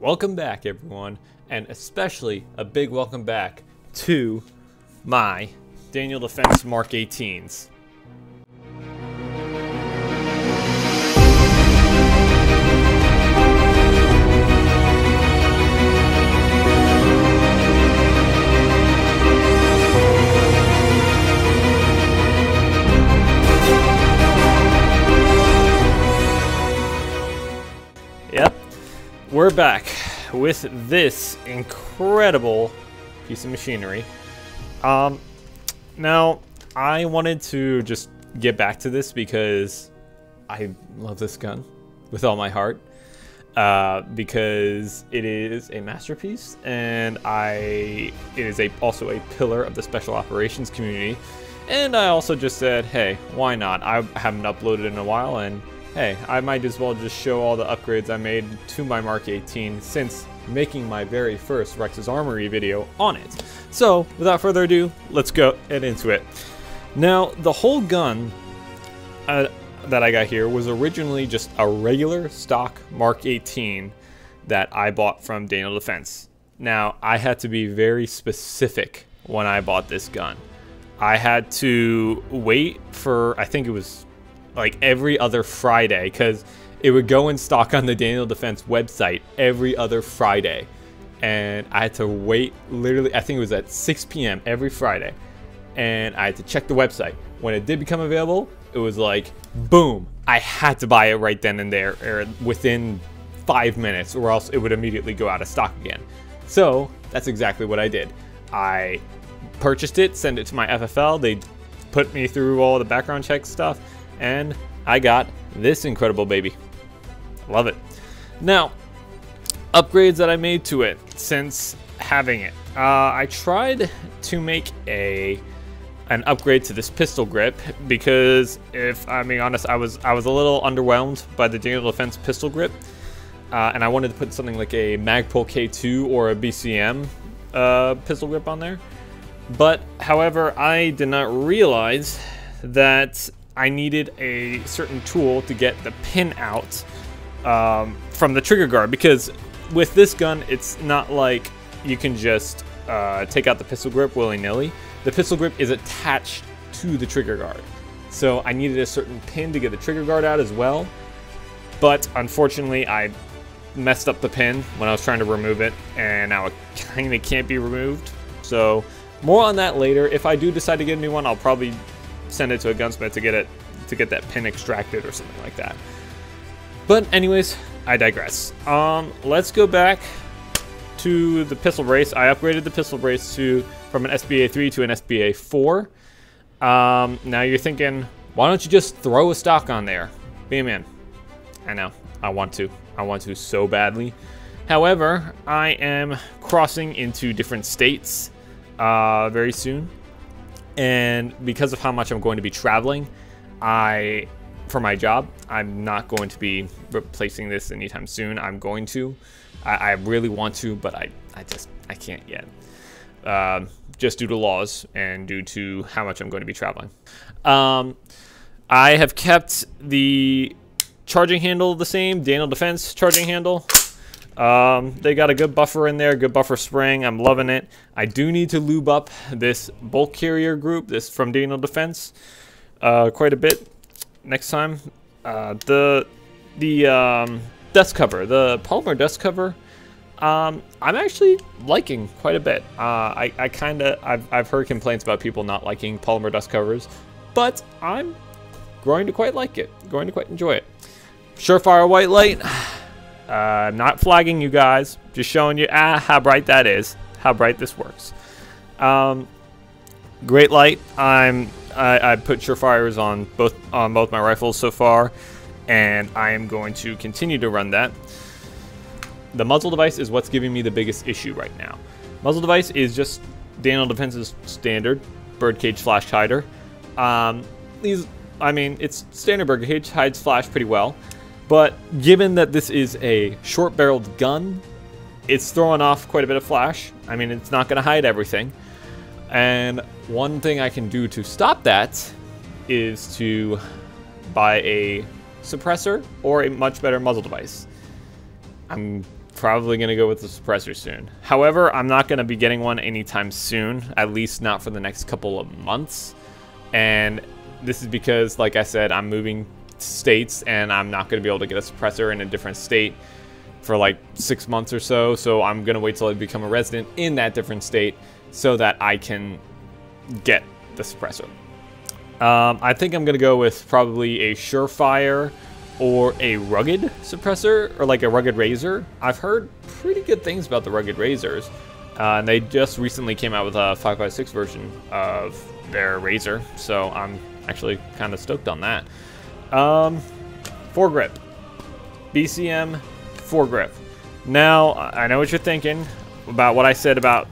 Welcome back, everyone, and especially a big welcome back to my Daniel Defense Mark 18s. We're back with this incredible piece of machinery. Um, now, I wanted to just get back to this because I love this gun with all my heart. Uh, because it is a masterpiece and I it is a also a pillar of the special operations community. And I also just said, hey, why not? I haven't uploaded in a while and hey, I might as well just show all the upgrades I made to my Mark 18 since making my very first Rex's Armory video on it. So, without further ado, let's go and into it. Now, the whole gun uh, that I got here was originally just a regular stock Mark 18 that I bought from Daniel Defense. Now, I had to be very specific when I bought this gun. I had to wait for, I think it was like every other Friday because it would go in stock on the Daniel Defense website every other Friday. And I had to wait literally, I think it was at 6 p.m. every Friday. And I had to check the website. When it did become available, it was like, boom, I had to buy it right then and there, or within five minutes, or else it would immediately go out of stock again. So that's exactly what I did. I purchased it, sent it to my FFL. They put me through all the background check stuff, and I got this incredible baby. Love it. Now, upgrades that I made to it since having it. Uh, I tried to make a an upgrade to this pistol grip because if I'm being honest, I was I was a little underwhelmed by the Daniel Defense pistol grip, uh, and I wanted to put something like a Magpul K2 or a BCM uh, pistol grip on there. But however, I did not realize that I needed a certain tool to get the pin out um, from the trigger guard because with this gun, it's not like you can just uh, take out the pistol grip willy-nilly. The pistol grip is attached to the trigger guard. So I needed a certain pin to get the trigger guard out as well. But unfortunately, I messed up the pin when I was trying to remove it, and now it kind of can't be removed. So more on that later. If I do decide to get a new one, I'll probably send it to a gunsmith to get it to get that pin extracted or something like that. But anyways, I digress. Um, let's go back to the pistol brace. I upgraded the pistol brace to from an SBA 3 to an SBA 4. Um, now you're thinking, why don't you just throw a stock on there? Be a man. I know. I want to. I want to so badly. However, I am crossing into different states uh, very soon. And because of how much I'm going to be traveling, I, for my job, I'm not going to be replacing this anytime soon. I'm going to. I, I really want to, but I, I just, I can't yet. Uh, just due to laws and due to how much I'm going to be traveling. Um, I have kept the charging handle the same, Daniel Defense charging handle. Um, they got a good buffer in there, good buffer spring. I'm loving it. I do need to lube up this bolt carrier group, this from Daniel Defense, uh, quite a bit next time. Uh, the the um, dust cover, the polymer dust cover, um, I'm actually liking quite a bit. Uh, I, I kind of, I've, I've heard complaints about people not liking polymer dust covers, but I'm growing to quite like it, growing to quite enjoy it. Surefire white light, uh, not flagging you guys, just showing you ah, how bright that is, how bright this works. Um, great light, I'm, I, I put Surefires on both, on both my rifles so far, and I am going to continue to run that the muzzle device is what's giving me the biggest issue right now. Muzzle device is just Daniel Defense's standard birdcage flash hider. Um, these, I mean, it's standard birdcage, hides flash pretty well. But given that this is a short-barreled gun, it's throwing off quite a bit of flash. I mean, it's not going to hide everything. And one thing I can do to stop that is to buy a suppressor or a much better muzzle device. I'm probably going to go with the suppressor soon. However, I'm not going to be getting one anytime soon, at least not for the next couple of months. And this is because, like I said, I'm moving states and I'm not going to be able to get a suppressor in a different state for like six months or so. So I'm going to wait till I become a resident in that different state so that I can get the suppressor. Um, I think I'm going to go with probably a Surefire or a rugged suppressor or like a rugged razor. I've heard pretty good things about the rugged razors. Uh, and they just recently came out with a 556 version of their razor, so I'm actually kind of stoked on that. Um, foregrip, BCM foregrip. Now I know what you're thinking about what I said about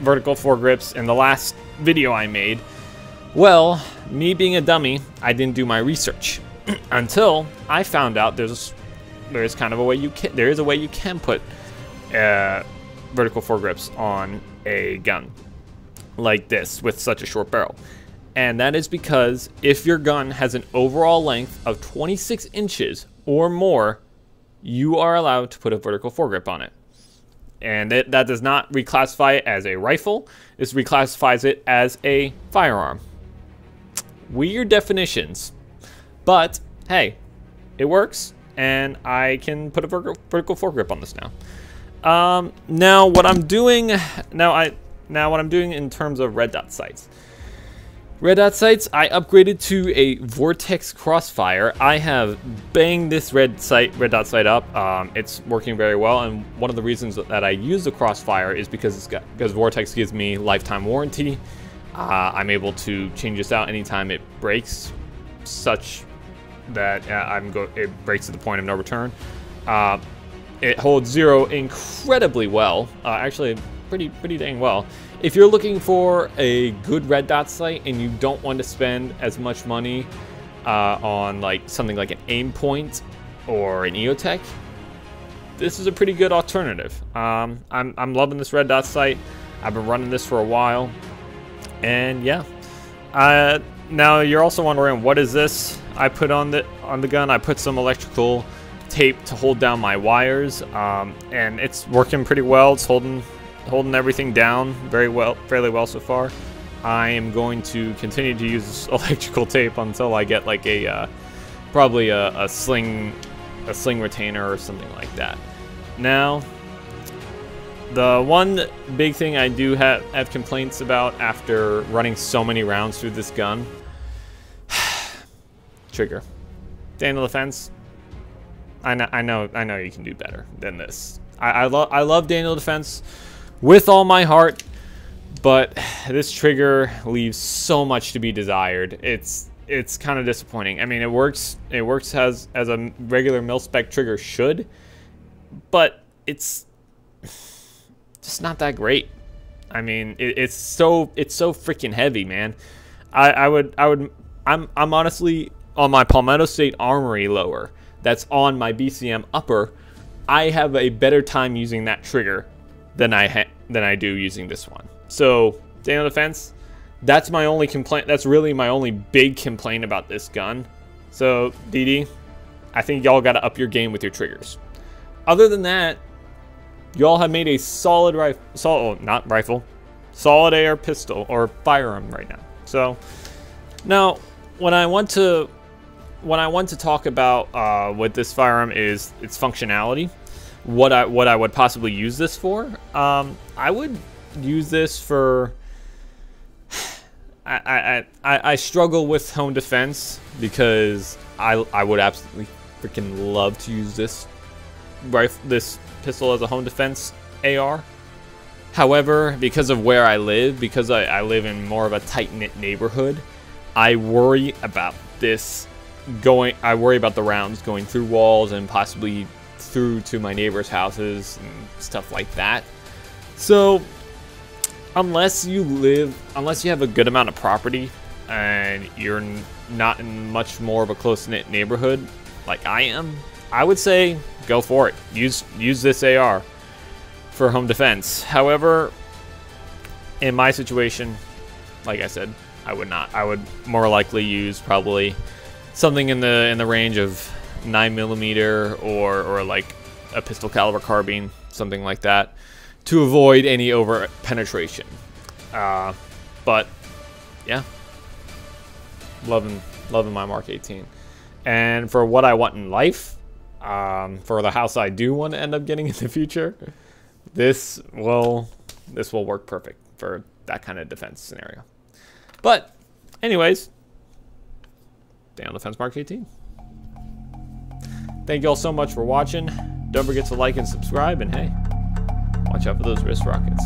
vertical foregrips in the last video I made. Well, me being a dummy, I didn't do my research until I found out there's there's kind of a way you can there is a way you can put uh, vertical foregrips on a gun like this with such a short barrel. And that is because if your gun has an overall length of 26 inches or more, you are allowed to put a vertical foregrip on it. And it, that does not reclassify it as a rifle, this reclassifies it as a firearm. Weird definitions, but hey, it works, and I can put a vertical foregrip on this now. Um, now what I'm doing, now I, now what I'm doing in terms of red dot sights. Red dot sights, I upgraded to a Vortex Crossfire. I have banged this red sight, red dot sight up. Um, it's working very well, and one of the reasons that I use the Crossfire is because it's got because Vortex gives me lifetime warranty. Uh, I'm able to change this out anytime it breaks, such that uh, I'm go it breaks to the point of no return. Uh, it holds zero incredibly well, uh, actually pretty pretty dang well. If you're looking for a good red dot sight and you don't want to spend as much money uh, on like something like an Aimpoint or an EOTech, this is a pretty good alternative. Um, I'm, I'm loving this red dot sight. I've been running this for a while. And yeah. Uh, now you're also wondering, what is this I put on the, on the gun? I put some electrical tape to hold down my wires. Um, and it's working pretty well. It's holding holding everything down very well, fairly well so far. I am going to continue to use electrical tape until I get like a, uh, probably a, a sling, a sling retainer or something like that. Now, the one big thing I do have, have complaints about after running so many rounds through this gun, trigger. Daniel Defense, I know, I know, I know you can do better than this. I, I love, I love Daniel Defense with all my heart, but this trigger leaves so much to be desired. It's it's kind of disappointing. I mean, it works it works as as a regular mil spec trigger should, but it's just not that great. I mean, it, it's so it's so freaking heavy, man. I, I would I would I'm I'm honestly on my Palmetto State Armory lower that's on my BCM upper. I have a better time using that trigger than I than I do using this one. So, Daniel Defense, that's my only complaint. That's really my only big complaint about this gun. So, DD, I think y'all got to up your game with your triggers. Other than that, y'all have made a solid rifle, solid, oh, not rifle, solid AR pistol or firearm right now. So, now when I want to when I want to talk about uh, what this firearm is, its functionality what I what I would possibly use this for. Um, I would use this for. I, I, I, I struggle with home defense because I, I would absolutely freaking love to use this rifle, this pistol as a home defense AR. However, because of where I live, because I, I live in more of a tight-knit neighborhood, I worry about this going, I worry about the rounds going through walls and possibly through to my neighbors' houses and stuff like that. So, unless you live, unless you have a good amount of property and you're not in much more of a close-knit neighborhood like I am, I would say go for it. Use use this AR for home defense. However, in my situation, like I said, I would not. I would more likely use probably something in the in the range of nine millimeter or or like a pistol caliber carbine, something like that, to avoid any over penetration. Uh, but yeah, loving loving my Mark 18. And for what I want in life, um, for the house I do want to end up getting in the future, this will this will work perfect for that kind of defense scenario. But anyways, Daniel Defense Mark 18. Thank you all so much for watching. Don't forget to like and subscribe, and hey, watch out for those wrist rockets.